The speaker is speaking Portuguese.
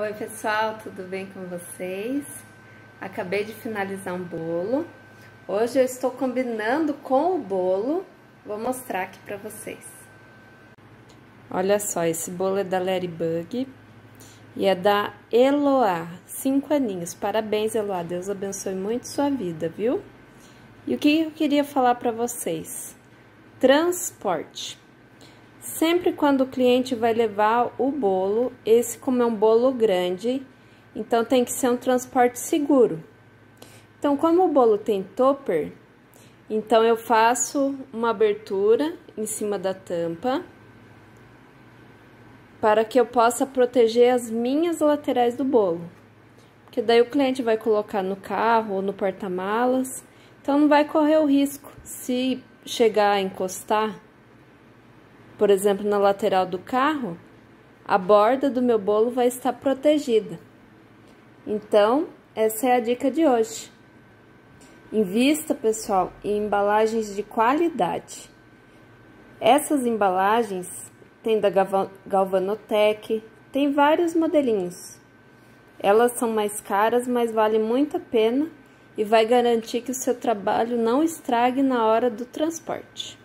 Oi pessoal, tudo bem com vocês? Acabei de finalizar um bolo. Hoje eu estou combinando com o bolo, vou mostrar aqui para vocês. Olha só, esse bolo é da Ladybug e é da Eloá, cinco aninhos. Parabéns, Eloá, Deus abençoe muito sua vida, viu? E o que eu queria falar para vocês? Transporte. Sempre quando o cliente vai levar o bolo, esse como é um bolo grande, então tem que ser um transporte seguro. Então, como o bolo tem topper, então eu faço uma abertura em cima da tampa para que eu possa proteger as minhas laterais do bolo. Porque daí o cliente vai colocar no carro ou no porta-malas, então não vai correr o risco se chegar a encostar por exemplo, na lateral do carro, a borda do meu bolo vai estar protegida. Então, essa é a dica de hoje. Invista, pessoal, em embalagens de qualidade. Essas embalagens tem da Galvanotec, tem vários modelinhos. Elas são mais caras, mas vale muito a pena e vai garantir que o seu trabalho não estrague na hora do transporte.